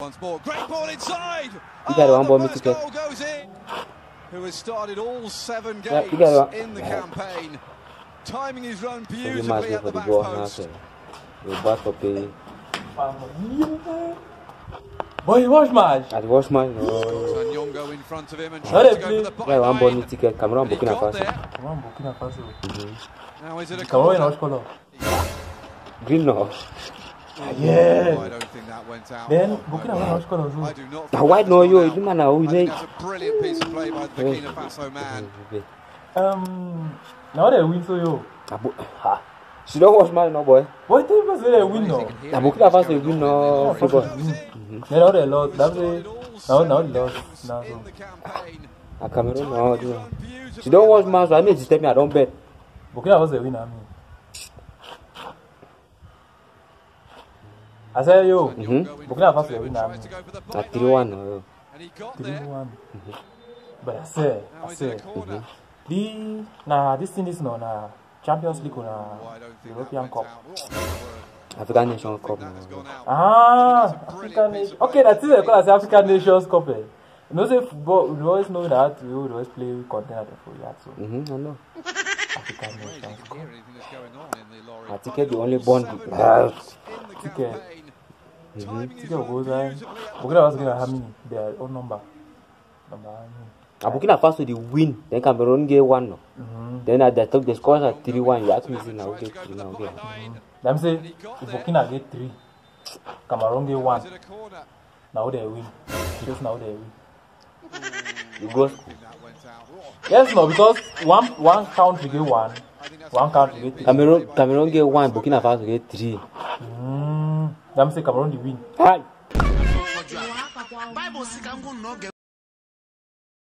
Once more, great ball inside. You got it, Oh, one ball, Mr. Goal goes in. Who has started all seven games you in the campaign, timing his run So you beautifully must go at for the the back ball now, post. sir. You back for pay. Boy, watch match. At watch man, no. And Nyongo in front of him and Now trying they to go play- for the Yeah, one ball byline. ni ticket. Cameroon, And he Burkina Faso. there. On, Burkina Faso. Now is it a corner? watch color. Green no. Yeah. Oh, I don't think that went out. Then Burkina Faso God. watch color I do not Now why that's no gone you? out. You man now I we make. that's a brilliant piece of play by the Burkina Faso man. Um, now they win so yo. Abu, ha. She don't watch man no boy. Boy, tell me say they win no. Na Burkina Faso win no Yeah, football. fuck it. Then now they lost. That say now now they lost. Now so. Na Cameroon no. She don't watch man so I need to tell me I don't bet. Burkina Faso win I mean. Mhm. I say yo. Mhm. Burkina Faso le win am. Na 3-1 na yo. 3-1. Mhm. But asa, asa. Mhm. Di na this thing is no na Champions League or na European Cup. African Nations Cup. Ah, African Nations. Okay, that's it. Because that's African Nations Cup. Eh. You know, say football, we always know that we always play continent for that. So. Mm-hmm, I know. African Nations Cup. I think the only bond. Atike. Goals in the Ticket. campaign. Timing his Ticket run goes there. beautifully at the Burkina Faso back gonna have their own number. Number. how many? Na Burkina Faso the win. Then Cameroon get one no. Mhm. Then at the top the scores are three one. You ask me Tried say to now get three the now get. byline. Them say if Burkina get three, Cameroon get one. it a corner? Now they win. Just now they win. You go. I think that went out. Yes, no, because one one country get one, I think that's one a country get three. Cameroon Cameroon get one. Burkina Burkina Faso Faso get three. Mm. Them say Cameroon the win. Hi.